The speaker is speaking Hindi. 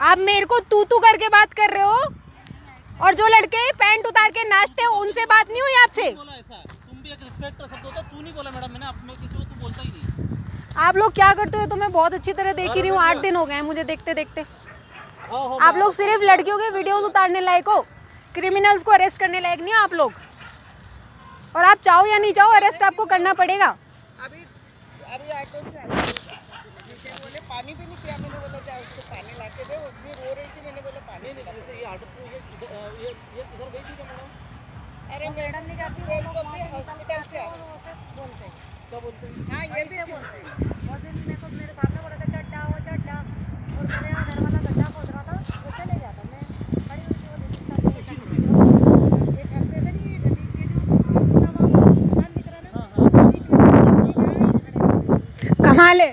आप मेरे को तू तू करके बात कर रहे हो? और जो लड़के पैंट उतार के नाचते हैं उनसे बात नहीं हुई आपसे? आप लोग क्या करते हो? तो मैं बहुत अच्छी तरह देख ही रही हूँ आठ दिन हो गए हैं मुझे देखते देखते। आप लोग सिर्फ़ लड़कियों के वीडियोस उतारने लायक हो। क्रिमिनल्स को अरेस्ट करने लायक नहीं हो आप लोग। और आप चाहो या नहीं चाहो अरेस्ट आपको करना पड़ेगा। अभी अभी ऑटो से आए नीचे बोले पानी भी नहीं पिया मैंने बोला जा उसको पानी ला के दे वो भी रो रही थी मैंने बोला पानी नहीं जैसे ये तो ये ये ये इधर गई थी क्या मैडम? अरे मैडम नहीं जाती वो लोग भी हॉस्पिटल से बोलते क्या बोलते हैं? हाँ ये भी बोलते और दिन मेरे को मेरे सामने बोला था चड्डा वो चड्डा। और मेरे यहाँ घर वाला गड्ढा खोद रहा था वो चले गया मैं खड़ी हुई थी वो देखी ये छत पे से नहीं ये जो मकान दिख रहा है ना बीच में खड़े हो। कमाल है